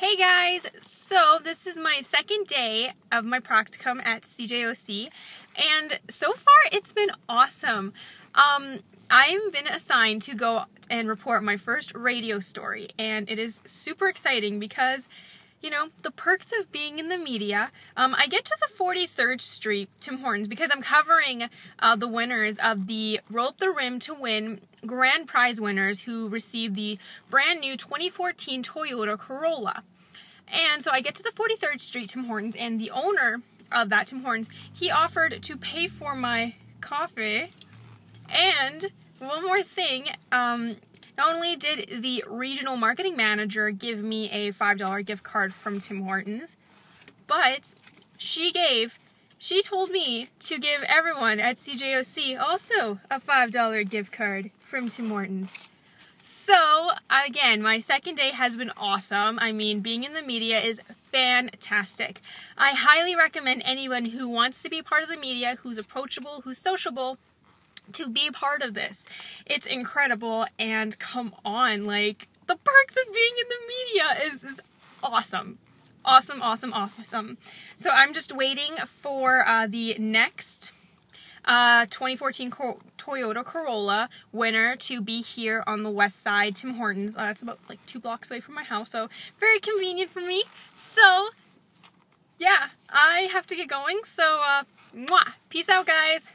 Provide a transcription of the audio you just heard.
Hey guys, so this is my second day of my practicum at CJOC, and so far it's been awesome. Um, I've been assigned to go and report my first radio story, and it is super exciting because you know, the perks of being in the media. Um, I get to the 43rd Street Tim Hortons because I'm covering uh, the winners of the Roll Up the Rim to Win grand prize winners who received the brand new 2014 Toyota Corolla. And so I get to the 43rd Street Tim Hortons, and the owner of that Tim Hortons, he offered to pay for my coffee. And one more thing, um, not only did the regional marketing manager give me a $5 gift card from Tim Hortons, but she gave, she told me to give everyone at CJOC also a $5 gift card from Tim Hortons. So, again, my second day has been awesome. I mean, being in the media is fantastic. I highly recommend anyone who wants to be part of the media, who's approachable, who's sociable, to be part of this. It's incredible and come on, like the perks of being in the media is, is awesome. Awesome, awesome, awesome. So I'm just waiting for uh, the next uh, 2014 Co- Toyota Corolla winner to be here on the west side, Tim Hortons. Uh, it's about like two blocks away from my house, so very convenient for me. So, yeah, I have to get going. So, uh, mwah. peace out, guys.